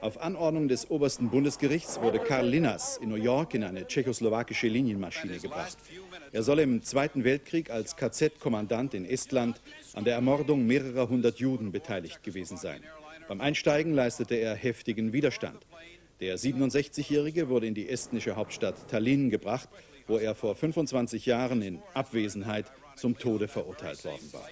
Auf Anordnung des obersten Bundesgerichts wurde Karl Linners in New York in eine tschechoslowakische Linienmaschine gebracht. Er soll im Zweiten Weltkrieg als KZ-Kommandant in Estland an der Ermordung mehrerer hundert Juden beteiligt gewesen sein. Beim Einsteigen leistete er heftigen Widerstand. Der 67-Jährige wurde in die estnische Hauptstadt Tallinn gebracht, wo er vor 25 Jahren in Abwesenheit zum Tode verurteilt worden war.